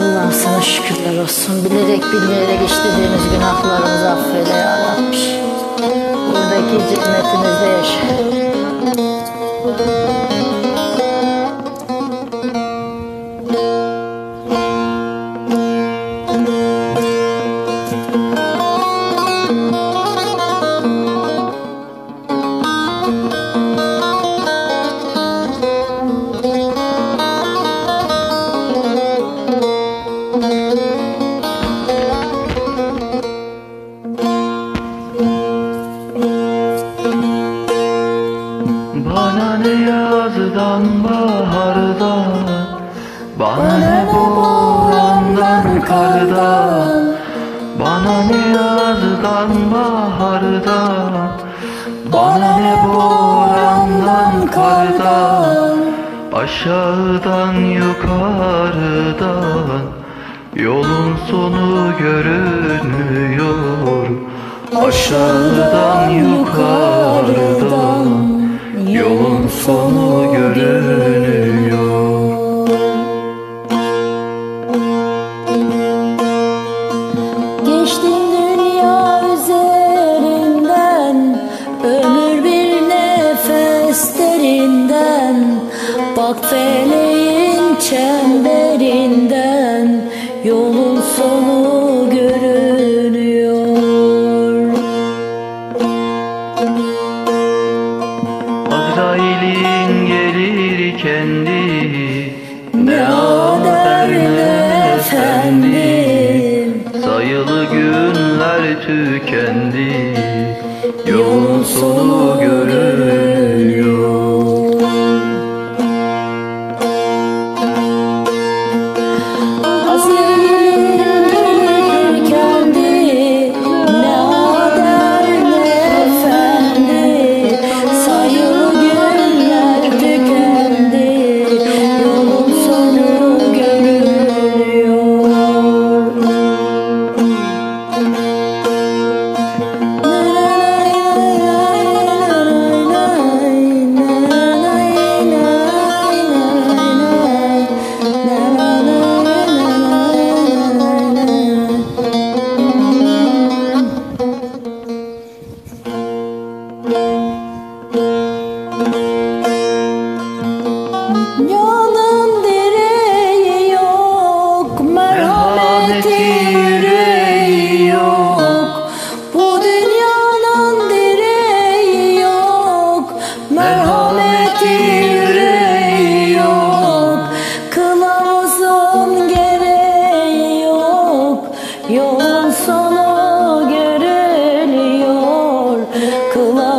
Allah'ım sana şükürler olsun. Bilerek bilmeyerek işlediğimiz günahlarımızı affeyle ya Buradaki cennet baharda Bana ne borandan karda? Bana ne yazdan baharda? Bana ne borandan karda? Aşağıdan yukarıdan Yolun sonu görünüyor. Aşağıdan yukarıdan tükendi. Yolun sonu gö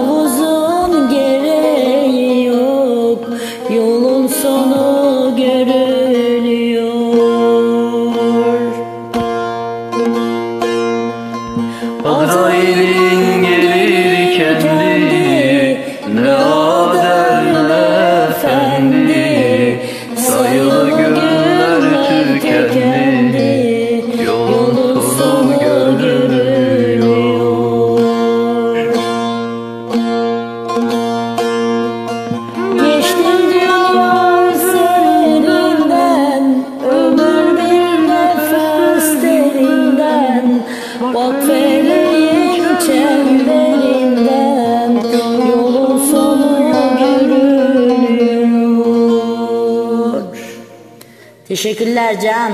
havuzun Teşekkürler Can.